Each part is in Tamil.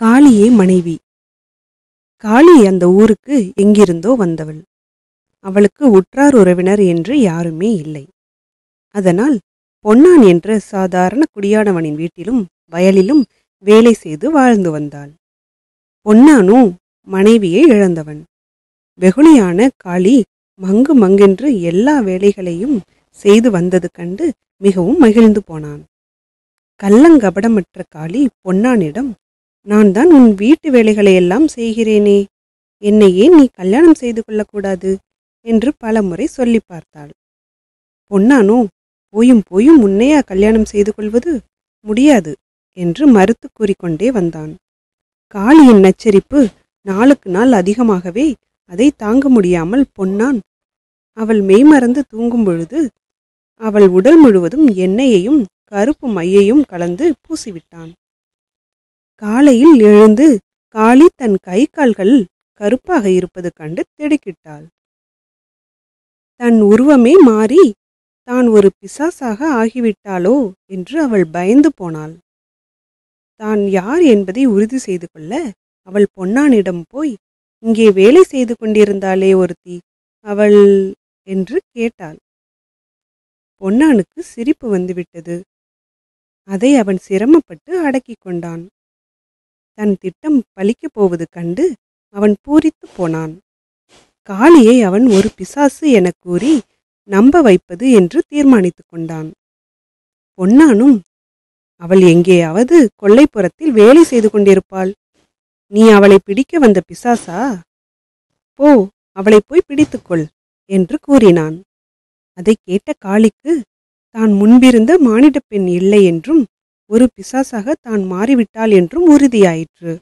காளியே மனைவி. காளி அந்த ஊருக்கு எங்கிருந்தோ வந்தவள். அவளுக்கு உற்றார் உறவினர் என்று யாருமே இல்லை. அதனால் பொன்னான் என்ற சாதாரண குடியானவனின் வீட்டிலும் வயலிலும் வேலை செய்து வாழ்ந்து வந்தாள். பொன்னானோ மனைவியை இழந்தவன். வெகுளியான காளி மங்கு மங்கென்று எல்லா வேலைகளையும் செய்து வந்தது கண்டு மிகவும் மகிழ்ந்து போனான். கள்ளங்கபடமற்ற காளி பொன்னானிடம் நான் தான் உன் வீட்டு வேலைகளை எல்லாம் செய்கிறேனே. என்னையே நீ கல்யாணம் செய்து கொள்ளக்கூடாது என்று பலமுறை சொல்லி பார்த்தாள். பொன்னானோ போயும் போயும் உன்னையா கல்யாணம் செய்து கொள்வது? முடியாது என்று மறுத்து கூறிக்கொண்டே வந்தான். காளியின் நச்சரிப்பு நாளுக்கு நாள் அதிகமாகவே அதை தாங்க முடியாமல் பொன்னான். அவள் மெய்மறந்து தூங்கும் பொழுது அவள் உடல் முழுவதும் எண்ணெயையும் கருப்பு மையையும் கலந்து பூசிவிட்டான். காலையில் எழுந்து காளி தன் கை கால்கள் கருப்பாக இருப்பது கண்டு திடுக்கிட்டாள். தன் உருவமே மாறி தான் ஒரு பிசாசாக ஆகிவிட்டாளோ? என்று அவள் பயந்து போனாள். தான் யார் என்பதை உறுதி செய்து கொள்ள அவள் பொன்னானிடம் போய் இங்கே வேலை செய்து கொண்டிருந்தாளே ஒருத்தி அவள் என்று கேட்டாள். பொன்னானுக்கு சிரிப்பு வந்துவிட்டது. அதை அவன் சிரமப்பட்டு அடக்கிக் கொண்டான். தன் திட்டம் பலிக்கப் போவது கண்டு அவன் பூரித்து போனான். காளியை அவன் ஒரு பிசாசு எனக் கூறி நம்ப வைப்பது என்று தீர்மானித்துக் கொண்டான். பொன்னானும் அவள் எங்கேயாவது கொல்லைப்புறத்தில் வேலை செய்து கொண்டிருப்பாள். நீ அவளை பிடிக்க வந்த பிசாசா? போ அவளை போய் பிடித்துக்கொள் என்று கூறினான். அதை கேட்ட காளிக்கு தான் முன்பிருந்த மானிடப் பெண் இல்லை என்றும் ஒரு பிசாசாக தான் மாறிவிட்டாள் என்றும் உறுதியாயிற்று.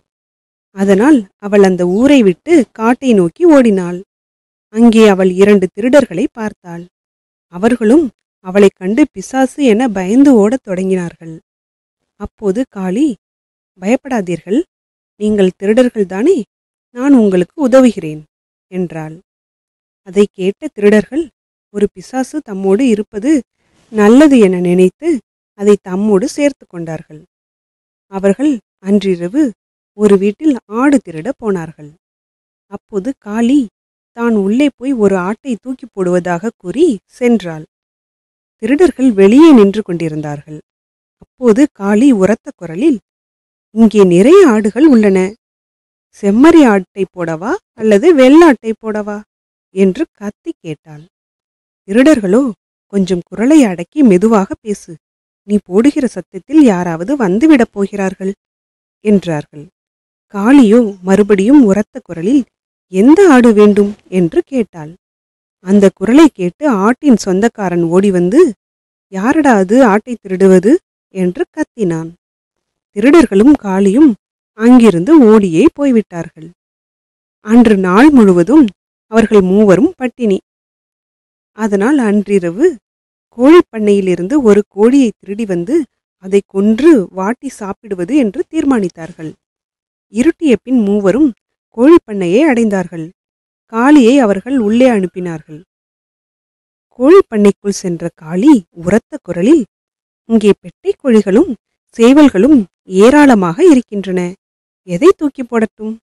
அதனால் அவள் அந்த ஊரை விட்டு காட்டை நோக்கி ஓடினாள். அங்கே அவள் இரண்டு திருடர்களை பார்த்தாள். அவர்களும் அவளைக் கண்டு பிசாசு என பயந்து ஓடத் தொடங்கினார்கள். அப்போது காளி பயப்படாதீர்கள். நீங்கள் திருடர்கள்தானே நான் உங்களுக்கு உதவுகிறேன் என்றாள். அதை கேட்ட திருடர்கள் ஒரு பிசாசு தம்மோடு இருப்பது நல்லது என நினைத்து அதை தம்மோடு சேர்த்து கொண்டார்கள். அவர்கள் அன்றிரவு ஒரு வீட்டில் ஆடு திருட போனார்கள். அப்போது காளி தான் உள்ளே போய் ஒரு ஆட்டை தூக்கி போடுவதாக கூறி சென்றாள். திருடர்கள் வெளியே நின்று கொண்டிருந்தார்கள். அப்போது காளி உரத்த குரலில் இங்கே நிறைய ஆடுகள் உள்ளன. செம்மறி ஆட்டை போடவா அல்லது வெள்ளாட்டை போடவா? என்று கத்தி கேட்டாள். திருடர்களோ கொஞ்சம் குரலை அடக்கி மெதுவாக பேசு. நீ போடுகிற சத்தத்தில் யாராவது வந்துவிடப் போகிறார்கள்? என்றார்கள். காளியோ மறுபடியும் உரத்த குரலில் எந்த ஆடு வேண்டும்? என்று கேட்டாள். அந்த குரலை கேட்டு ஆட்டின் சொந்தக்காரன் ஓடி வந்து யாரடா அது ஆட்டை திருடுவது? என்று கத்தினான். திருடர்களும் காளியும் அங்கிருந்து ஓடியே போய்விட்டார்கள். அன்று நாள் முழுவதும் அவர்கள் மூவரும் பட்டினி. அதனால் அன்றிரவு கோழிப்பண்ணையிலிருந்து ஒரு கோழியை திருடி வந்து அதை கொன்று வாட்டி சாப்பிடுவது என்று தீர்மானித்தார்கள். இருட்டிய பின் மூவரும் கோழிப்பண்ணையை அடைந்தார்கள். காளியை அவர்கள் உள்ளே அனுப்பினார்கள். கோழிப்பண்ணைக்குள் சென்ற காளி உரத்த குரலில் இங்கே பெட்டை கோழிகளும் சேவல்களும் ஏராளமாக இருக்கின்றன. எதை தூக்கி போடட்டும்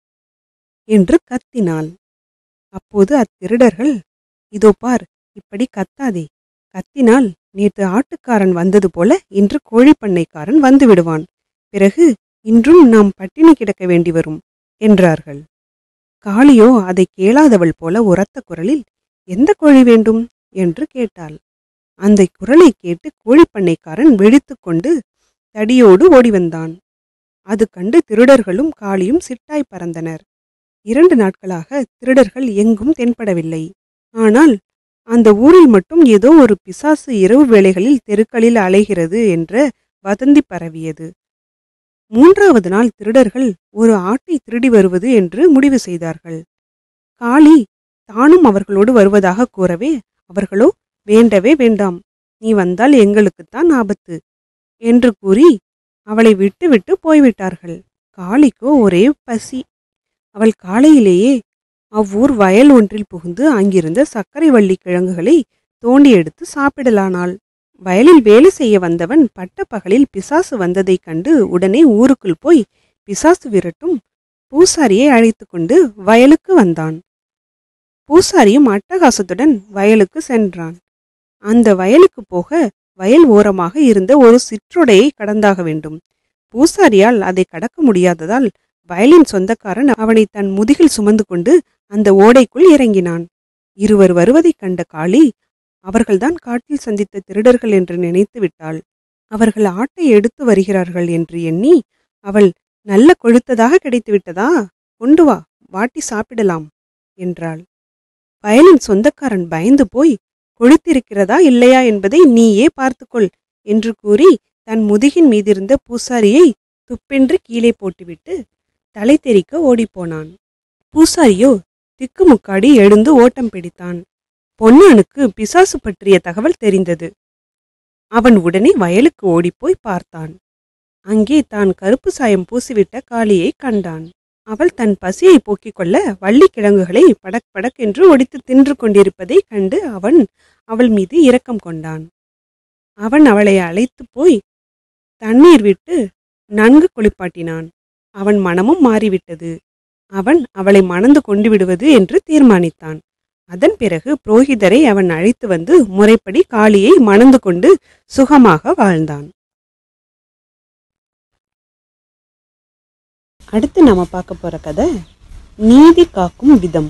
என்று கத்தினாள். அப்போது அத்திருடர்கள் இதோ பார் இப்படி கத்தாதே. கத்தினால் நேற்று ஆட்டுக்காரன் வந்தது போல இன்று கோழிப்பண்ணைக்காரன் வந்து விடுவான் பிறகு இன்றும் நாம் பட்டினி கிடக்க வேண்டி வரும் என்றார்கள். காளியோ அதை கேளாதவள் போல உரத்த குரலில் எந்த கோழி வேண்டும்? என்று கேட்டாள். அந்த குரலை கேட்டு கோழிப்பண்ணைக்காரன் விழித்துக்கொண்டு தடியோடு ஓடி வந்தான் அது கண்டு திருடர்களும் காளியும் சிட்டாய் பறந்தனர். இரண்டு நாட்களாக திருடர்கள் எங்கும் தென்படவில்லை. ஆனால் அந்த ஊரில் மட்டும் ஏதோ ஒரு பிசாசு இரவு வேளைகளில் தெருக்களில் அலைகிறது என்ற வதந்தி பரவியது. மூன்றாவது நாள் திருடர்கள் ஒரு ஆட்டை திருடி வருவது என்று முடிவு செய்தார்கள். காளி தானும் அவர்களோடு வருவதாக கூறவே அவர்களோ வேண்டவே வேண்டாம். நீ வந்தால் எங்களுக்குத்தான் ஆபத்து என்று கூறி அவளை விட்டுவிட்டு போய்விட்டார்கள். காளிக்கோ ஒரே பசி. அவள் காலையிலேயே அவ்வூர் வயல் ஒன்றில் புகுந்து அங்கிருந்த சர்க்கரை வள்ளி கிழங்குகளை தோண்டி எடுத்து சாப்பிடலானாள். வயலில் வேலை செய்ய வந்தவன் பட்ட பகலில் பிசாசு வந்ததைக் கண்டு உடனே ஊருக்குள் போய் பிசாசு விரட்டும் பூசாரியை அழைத்து கொண்டு வயலுக்கு வந்தான். பூசாரியும் அட்டகாசத்துடன் வயலுக்கு சென்றான். அந்த வயலுக்கு போக வயல் ஓரமாக இருந்த ஒரு சிற்றோடையை கடந்தாக வேண்டும். பூசாரியால் அதை கடக்க முடியாததால் வயலின் சொந்தக்காரன் அவனை தன் முதுகில் சுமந்து கொண்டு அந்த ஓடைக்குள் இறங்கினான். இருவர் வருவதைக் கண்ட காளி அவர்கள்தான் காட்டில் சந்தித்த திருடர்கள் என்று நினைத்து விட்டாள். அவர்கள் ஆட்டை எடுத்து வருகிறார்கள் என்று எண்ணி அவள் நல்ல கொழுத்ததாக கிடைத்து விட்டதா கொண்டு வா வாட்டி சாப்பிடலாம் என்றாள். வயலின் சொந்தக்காரன் பயந்து போய் கொழுத்திருக்கிறதா இல்லையா என்பதை நீயே பார்த்துக்கொள் என்று கூறி தன் முதுகின் மீதிருந்த பூசாரியை துப்பென்று கீழே போட்டுவிட்டு தலை தெறிக்க ஓடிப்போனான். பூசாரியோ திக்குமுக்காடி எழுந்து ஓட்டம் பிடித்தான். பொன்னானுக்கு பிசாசு பற்றிய தகவல் தெரிந்தது. அவன் உடனே வயலுக்கு ஓடிப்போய் பார்த்தான். அங்கே தான் கருப்பு சாயம் பூசிவிட்ட காளியை கண்டான். அவள் தன் பசியை போக்கிக் கொள்ள வள்ளி கிழங்குகளை படக் படக் என்று ஒடித்து தின்று கொண்டிருப்பதைக் கண்டு அவன் அவள் மீது இரக்கம் கொண்டான். அவன் அவளை அழைத்து போய் தண்ணீர் விட்டு நன்கு குளிப்பாட்டினான். அவன் மனமும் மாறிவிட்டது. அவன் அவளை மணந்து கொண்டு விடுவது என்று தீர்மானித்தான். அதன் பிறகு புரோகிதரை அவன் அழைத்து வந்து முறைப்படி காளியை மணந்து கொண்டு சுகமாக வாழ்ந்தான். அடுத்து நாம பார்க்க போற கதை நீதி காக்கும் விதம்.